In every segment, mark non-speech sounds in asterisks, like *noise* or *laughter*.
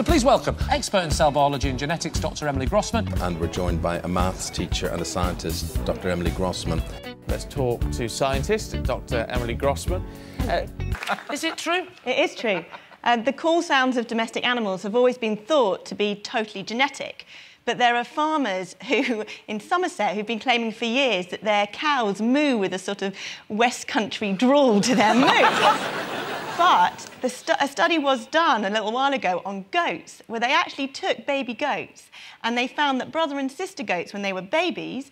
So please welcome expert in cell biology and genetics, Dr. Emily Grossman. And we're joined by a maths teacher and a scientist, Dr. Emily Grossman. Let's talk to scientist, Dr. Emily Grossman. Uh, *laughs* is it true? It is true. Uh, the call sounds of domestic animals have always been thought to be totally genetic. But there are farmers *laughs* who, in Somerset, who've been claiming for years that their cows moo with a sort of West Country drawl to their moo. *laughs* but stu a study was done a little while ago on goats, where they actually took baby goats and they found that brother and sister goats, when they were babies,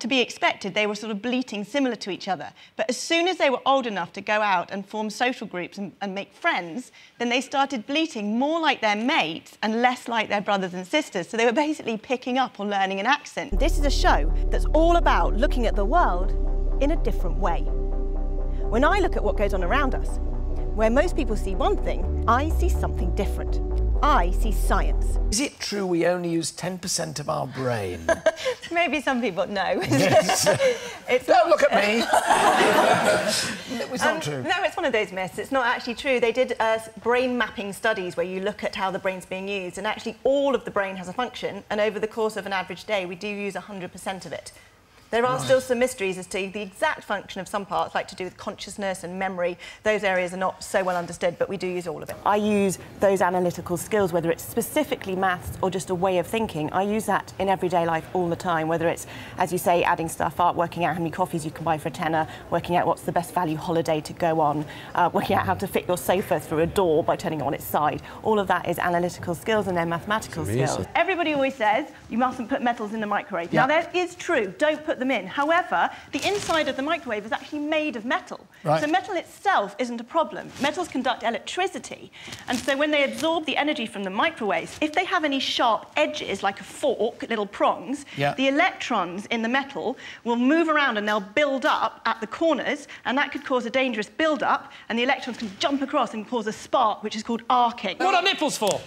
to be expected, they were sort of bleating similar to each other. But as soon as they were old enough to go out and form social groups and, and, make friends, then they started bleating more like their mates and less like their brothers and sisters. So they were basically picking up or learning an accent. This is a show that's all about looking at the world in a different way. When I look at what goes on around us, where most people see one thing, I see something different. I see science. Is it true we only use 10% of our brain? *laughs* Maybe some people, know. Yes. *laughs* it's Don't look at me. *laughs* it's not um, true. No, it's one of those myths. It's not actually true. They did uh, brain mapping studies where you look at how the brain's being used, and actually all of the brain has a function, and over the course of an average day, we do use 100% of it. There are right. still some mysteries as to the exact function of some parts, like to do with consciousness and memory. Those areas are not so well understood, but we do use all of it. I use those analytical skills, whether it's specifically maths or just a way of thinking. I use that in everyday life all the time, whether it's, as you say, adding stuff up, working out how many coffees you can buy for a tenner, working out what's the best value holiday to go on, uh, working out how to fit your sofa through a door by turning it on its side. All of that is analytical skills and they're mathematical skills. Everybody always says you mustn't put metals in the microwave. Yeah. Now, that is true. Don't put them in. However, the inside of the microwave is actually made of metal. Right. So metal itself isn't a problem. Metals conduct electricity. And so when they absorb the energy from the microwave, if they have any sharp edges, like a fork, little prongs, yeah. the electrons in the metal will move around and they'll build up at the corners, and that could cause a dangerous build-up, and the electrons can jump across and cause a spark, which is called arcing. What are nipples for?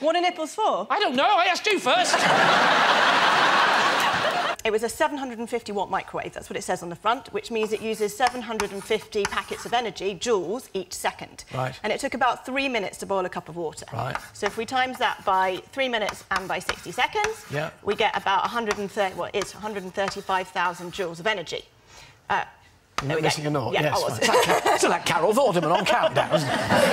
What are nipples for? I don't know. I asked you first. *laughs* It was a 750 watt microwave, that's what it says on the front, which means it uses 750 packets of energy, joules, each second. Right. And it took about three minutes to boil a cup of water. Right. So if we times that by three minutes and by 60 seconds, yeah. we get about 130, well, it's 135,000 joules of energy. Uh, no, missing a note. Yeah, yes, it's, like, it's like Carol Vorderman on Countdown,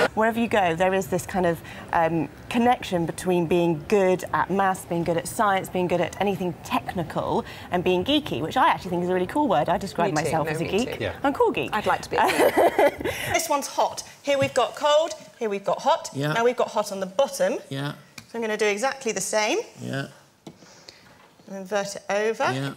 *laughs* Wherever you go, there is this kind of um, connection between being good at maths, being good at science, being good at anything technical, and being geeky, which I actually think is a really cool word. I describe myself no, as a geek. Yeah. I'm cool geek. I'd like to be. *laughs* this one's hot. Here we've got cold. Here we've got hot. Yeah. Now we've got hot on the bottom. Yeah. So I'm going to do exactly the same. Yeah. And invert it over. Yeah.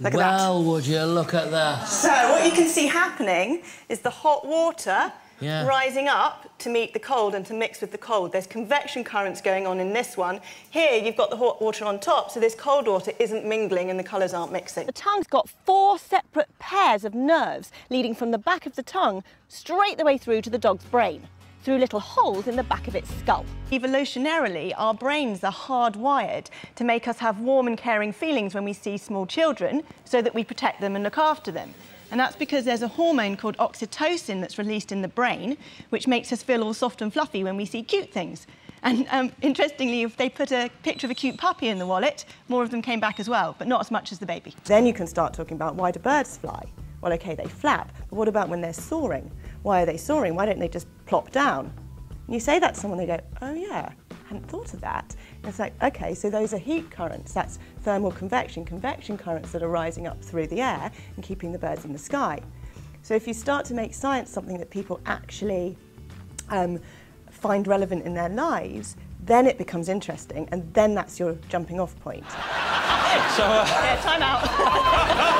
Look well, would you look at that? So what you can see happening is the hot water yeah. rising up to meet the cold and to mix with the cold. There's convection currents going on in this one. Here, you've got the hot water on top, so this cold water isn't mingling and the colours aren't mixing. The tongue's got four separate pairs of nerves leading from the back of the tongue straight the way through to the dog's brain through little holes in the back of its skull. Evolutionarily, our brains are hardwired to make us have warm and caring feelings when we see small children so that we protect them and look after them. And that's because there's a hormone called oxytocin that's released in the brain, which makes us feel all soft and fluffy when we see cute things. And um, *laughs* interestingly, if they put a picture of a cute puppy in the wallet, more of them came back as well, but not as much as the baby. Then you can start talking about why do birds fly? Well, OK, they flap, but what about when they're soaring? Why are they soaring? Why don't they just plop down? And you say that to someone, they go, oh yeah, I hadn't thought of that. And it's like, okay, so those are heat currents. That's thermal convection, convection currents that are rising up through the air and keeping the birds in the sky. So if you start to make science something that people actually um, find relevant in their lives, then it becomes interesting, and then that's your jumping off point. *laughs* So, uh... yeah, time out. *laughs*